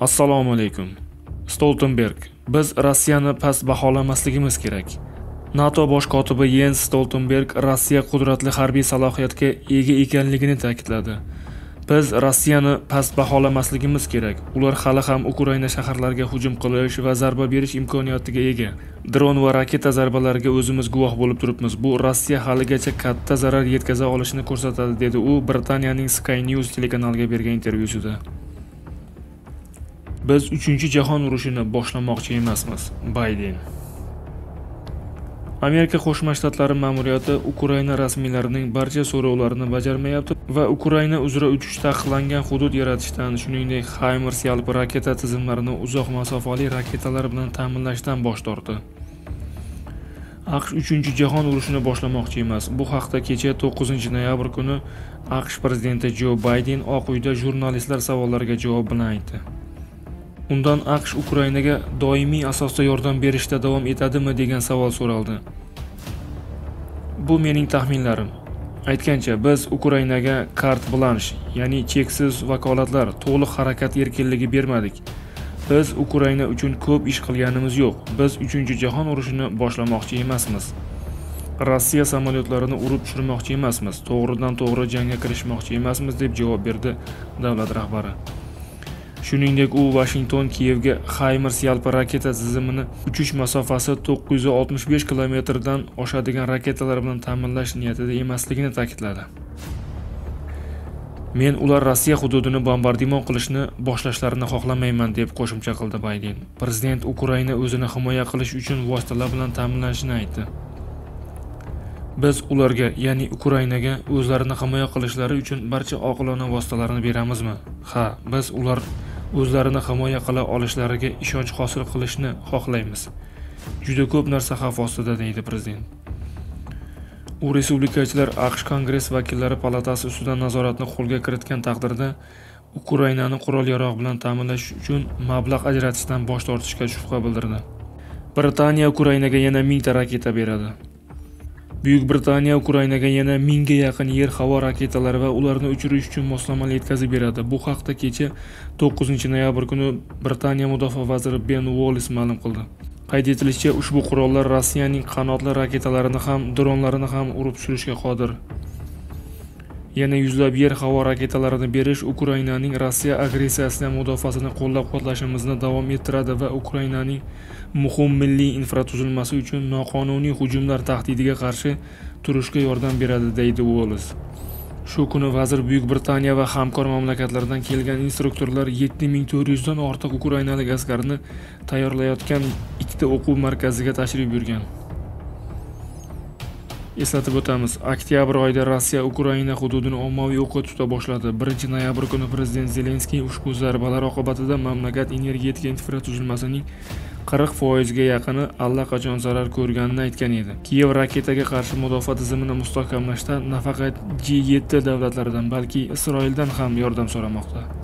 assalomu alaykum. Stoltenberg biz rossiyani past baholamasligimiz kerak. Nato bosh kotibi yens stoltenberg rossiya qudratli harbiy salohiyatga ega ekanligini ta'kidladi. Biz rossiyani past baholamasligimiz kerak. Ular hali ham ukraina shaharlariga hujum qilish va zarba berish imkoniyatiga ega. Dron va raketa zarbalariga o'zimiz guvoh bo'lib turibmiz. Bu rossiya haligacha katta zarar yetkaza olishini ko'rsatadi dedi u britaniyaning sky news telekanaliga bergan intervyusida. Biz uchinchi jahon urushini boshlamoqchi emasmiz bayden. Amerika qo'shma shtatlari ma'muriyati ukraina rasmiylarining barcha so'rovlarini bajarmayapti va ukraina uzra uchish taqiqlangan hudud yaratishdan shuningdek haymers yalpi raketa tizimlarini uzoq masofali raketalar bilan ta'minlashdan bosh tortdi. Aqsh uchinchi jahon urushini boshlamoqchi emas. Bu haqda kecha 9 noyabr kuni aqsh prezidenti jo bayden oq uyda jurnalistlar savollariga javob bilan aytdi. Undan aqsh ukrainaga doimiy asosda yordam berishda davom etadimi degan savol so'raldi. Bu mening taxminlarim. Aytgancha biz ukrainaga kart blansh ya'ni cheksiz vakolatlar to'liq harakat erkinligi bermadik. Biz ukraina uchun ko'p ish qilganimiz yo'q. Biz uchinchi jahon urushini boshlamoqchi emasmiz. Rossiya samolyotlarini urib tushirmoqchi emasmiz. To'g'ridan to'g'ri jangga kirishmoqchi emasmiz deb javob berdi davlat rahbari. Shuningdek u vashington kiyevga haymers yalpi raketa tizimini uchish masofasi 965 kilometrdan oshadigan raketalar bilan ta'minlash niyatida emasligini ta'kidladi. Men ular rossiya hududini bombardimon qilishni boshlashlarini xohlamayman deb qo'shimcha qildi bayden. Prezident ukraina o'zini himoya qilish uchun vositalar bilan ta'minlanishini aytdi. Biz ularga ya'ni ukrainaga o'zlarini himoya qilishlari uchun barcha oqilona vositalarni beramizmi? Ha biz ular o'zlarini himoya qila olishlariga ishonch hosil qilishni xohlaymiz. Juda ko'p narsa xavf ostida deydi prezident. U respublikachilar aqsh kongress vakillari palatasi ustidan nazoratni qo'lga kiritgan taqdirda ukrainani qurol yarog' bilan ta'minlash uchun mablag' ajratishdan bosh tortishga shubha bildirdi. Britaniya ukrainaga yana mingta raketa beradi. Buyuk britaniya ukrainaga yana mingga yaqin yer havo raketalari va ularni uchirish uchun moslamani yetkazib beradi. Bu haqda kecha 9 noyabr kuni britaniya mudofaa vaziri ben Wallace ma'lum qildi. Qayd etilishicha ushbu qurollar rossiyaning qanotli raketalarini ham dronlarini ham urib tushirishga qodir. Yana yuzlab yer havo raketalarini berish ukrainaning rossiya agressiyasidan mudofaasini qo'llab-quvvatlashimizni davom ettiradi va ukrainaning muhim milliy infratuzilmasi uchun noqonuniy hujumlar tahdidiga qarshi turishga yordam beradi deydi uolis shu kuni vazir buyuk britaniya va hamkor mamlakatlardan kelgan instruktorlar 7400 dan ortiq ukrainalik askarni tayyorlayotgan ikkita o'quv markaziga tashrif buyurgan. Eslatib o'tamiz oktyabr oyida rossiya ukraina hududini ommaviy o'qqa tuta boshladi. 1 noyabr kuni prezident zelenskiy ushbu zarbalar oqibatida mamlakat energetika infratuzilmasining 40 foizga yaqini allaqachon zarar ko'rganini aytgan edi. Kiyev raketaga qarshi mudofaa tizimini mustahkamlashda nafaqat g 7 davlatlaridan balki isroildan ham yordam so'ramoqda.